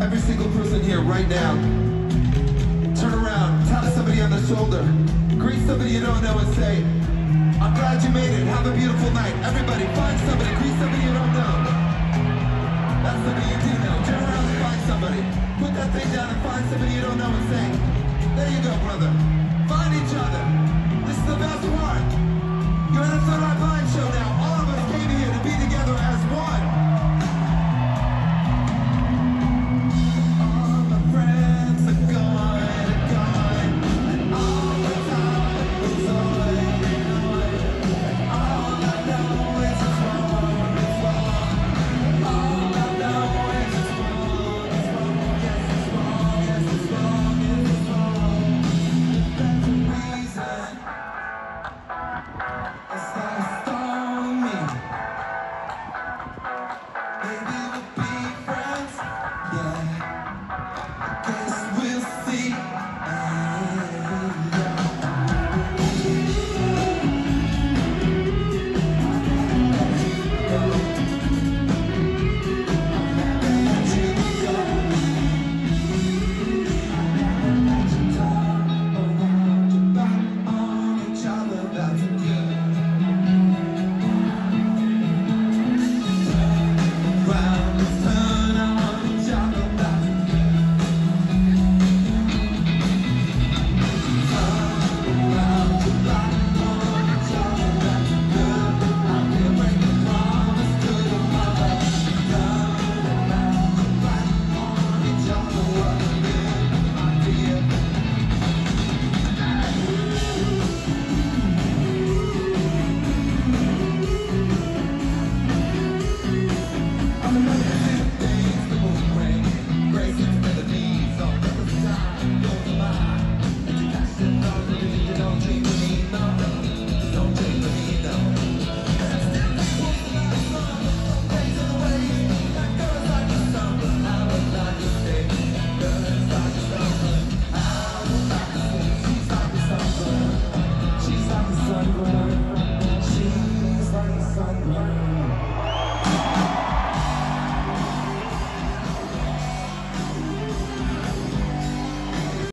Every single person here right now. Turn around, tap somebody on the shoulder, greet somebody you don't know and say, I'm glad you made it. Have a beautiful night. Everybody, find somebody, greet somebody you don't know. That's somebody you do know. Turn around and find somebody. Put that thing down and find somebody you don't know and say, There you go, brother. Find each other. This is the best part.